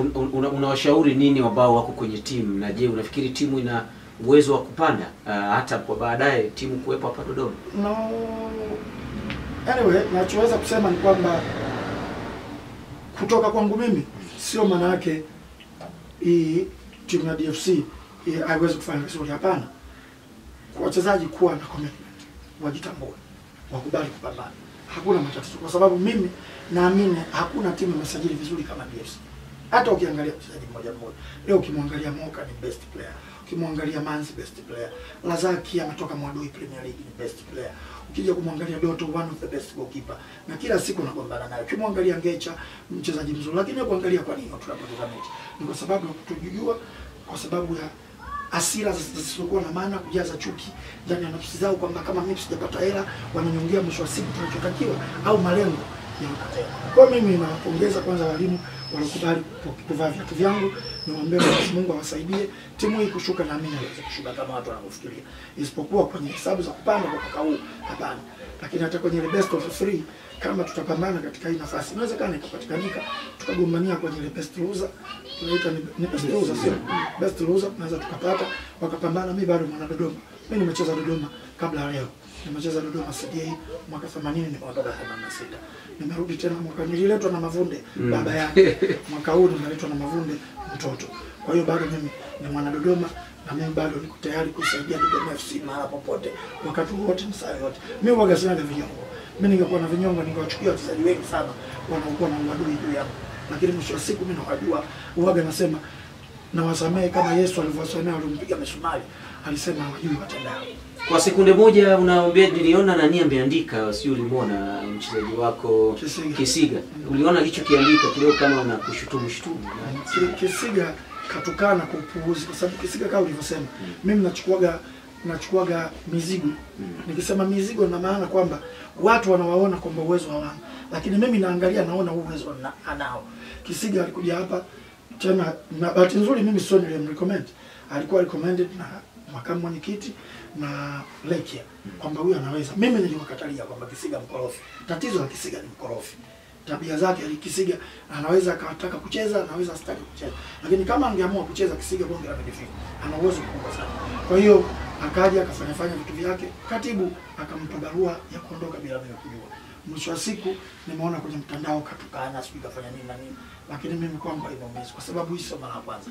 un, un, unawashauri nini ambao wako kwenye timu na je unafikiri timu ina uwezo wa kupanda uh, hata kwa baadaye timu kuwepo hapa Dodoma No, anyway, nachoweza kusema ni kwamba kutoka kwangu mimi sio maana yake hii timu ya DFC haiwezi kufanya vizuri. Hapana, wachezaji kuwa na commitment, wajitambue, wakubali kupambana, hakuna matatizo, kwa sababu mimi naamini hakuna timu imesajili vizuri kama DFC. Hata ukiangalia mchezaji mmoja mmoja, leo ukimwangalia Moka ni best player, ukimwangalia Manzi best player, Lazaki ametoka Mwadui Premier League ni best player, ukija kumwangalia Doto one of the best goalkeeper, na kila siku nagombana naye. Ukimwangalia Ngecha mchezaji mzuri, lakini kuangalia kwa nini tunapoteza mechi? Ni kwa sababu ya kutojua, kwa sababu ya hasira zisizokuwa na maana, kujaza chuki ndani ya nafsi zao, kwamba kama mimi sijapata hela wananiongea, mwisho wa siku tunachotakiwa au malengo yanapotea. Kwa mimi nawapongeza kwanza walimu walikubali kuvaa viatu vyangu, niwaombee Mwenyezi Mungu awasaidie timu hii kushuka, na mimi naweza kushuka kama watu wanavyofikiria, isipokuwa kwenye hesabu za kupanda kwa mwaka huu, hapana. Lakini hata kwenye the best of three kama tutapambana katika hii nafasi, inawezekana ikapatikanika tukagombania kwenye ile best loser, tunaita ni best loser, sio best loser, tunaweza tukapata wakapambana. Mimi bado mwana Dodoma, mimi nimecheza Dodoma kabla ya leo, nimecheza Dodoma CDA mwaka 80 nimeondoka 86 nimerudi tena mwaka nililetwa na Mavunde Mm. baba yake, mwaka huu nimeletwa na Mavunde mtoto. Kwa hiyo bado mimi ni mwana Dodoma na mimi bado niko tayari kusaidia Dodoma FC mara popote, wakati wote, msaa saa yote. Mimi huwaga na vinyongo. Mimi ningekuwa na vinyongo ningewachukia wachezaji wengi sana wanaokuwa na uadui juu yangu, lakini mwisho wa siku mimi nawajua. Huwaga nasema nawasamehe kama Yesu alivyowasamehe walimpiga misumari, alisema hawajui watendao. Kwa sekunde moja unaambia niliona nani ameandika sio ulimwona mchezaji wako Kisiga. Kisiga uliona alichokiandika kidogo kama una kushutumu shutumu Ki- Kisiga katukana kwa upuuzi, kwa sababu Kisiga kama ulivyosema, mimi nachukuaga nachukuaga mizigo. Nikisema mizigo, na maana kwamba watu wanawaona kwamba uwezo hawana, lakini mimi naangalia naona huu uwezo na, anao. Kisiga alikuja hapa tena, na bahati nzuri mimi sio nilimrecommend, alikuwa recommended na makamu mwenyekiti na Lekia kwamba huyu anaweza. Mimi nilimkatalia kwamba Kisiga mkorofi. Tatizo la Kisiga ni mkorofi. Tabia zake Kisiga anaweza akataka kucheza anaweza asitaki kucheza. Lakini kama angeamua kucheza kisiga bonge la midfield ana uwezo mkubwa sana. Kwa hiyo akaja akafanya fanya vitu vyake. Katibu akampa barua ya kuondoka bila mimi kujua mwisho wa siku nimeona kwenye mtandao katukana sijui kafanya nini na nini. Lakini mimi kwangu inaumiza kwa sababu hii sio mara ya kwanza.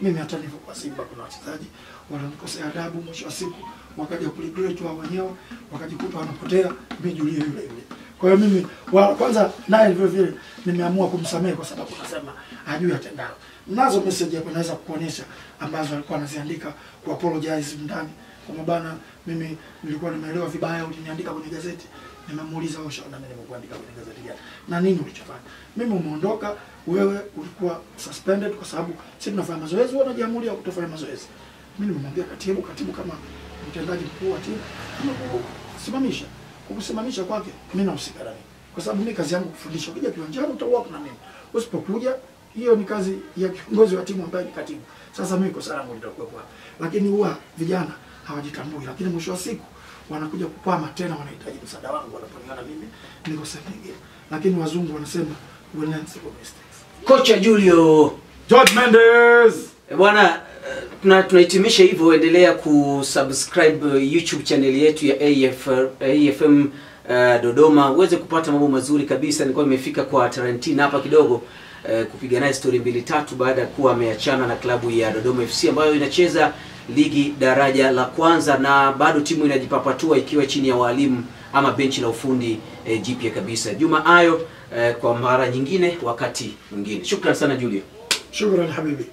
Mimi hata nilivyokuwa Simba kuna wachezaji wananikosea adabu mwisho wa siku wakaja kuregret wao wenyewe wakajikuta wanapotea mimi Julie yule yule. Kwa hiyo mimi wa, kwanza naye vile vile nimeamua kumsamehe kwa sababu nasema hajui atendalo. Mnazo message hapo naweza kukuonyesha ambazo alikuwa anaziandika ku apologize ndani kwamba bana, mimi nilikuwa nimeelewa vibaya, uliniandika kwenye gazeti. Nimemuuliza wewe na mimi nimekuandika kwenye gazeti gani na nini ulichofanya? Mimi umeondoka, wewe ulikuwa suspended kwa sababu sisi tunafanya mazoezi, wewe unajiamulia kutofanya mazoezi. Mimi nimemwambia katibu, katibu kama mtendaji mkuu wa timu simamisha kukusimamisha kwake mimi nahusika nani? Kwa sababu mimi kazi yangu kufundisha. Ukija kiwanjani utawork na mimi, usipokuja hiyo ni kazi ya kiongozi wa timu ambaye ni katibu. Sasa mimi kosa langu litakuwa kwa, lakini huwa vijana hawajitambui, lakini mwisho wa siku wanakuja kukwama tena, wanahitaji msaada wangu wanaponiona mimi niko sehemu nyingine, lakini wazungu wanasema we learn mistakes. kocha Julio George Mendes. Eh, Bwana, eh, tuna tunahitimisha hivyo, endelea kusubscribe eh, YouTube channel yetu ya AF, AFM uh, Dodoma uweze kupata mambo mazuri kabisa. Nilikuwa nimefika kwa Tarantina hapa kidogo uh, kupiga naye story mbili tatu baada ya kuwa ameachana na klabu ya Dodoma FC ambayo inacheza ligi daraja la kwanza na bado timu inajipapatua ikiwa chini ya walimu ama benchi la ufundi e, jipya kabisa. Juma Ayo e, kwa mara nyingine, wakati mwingine. Shukran sana Julio. Shukran habibi.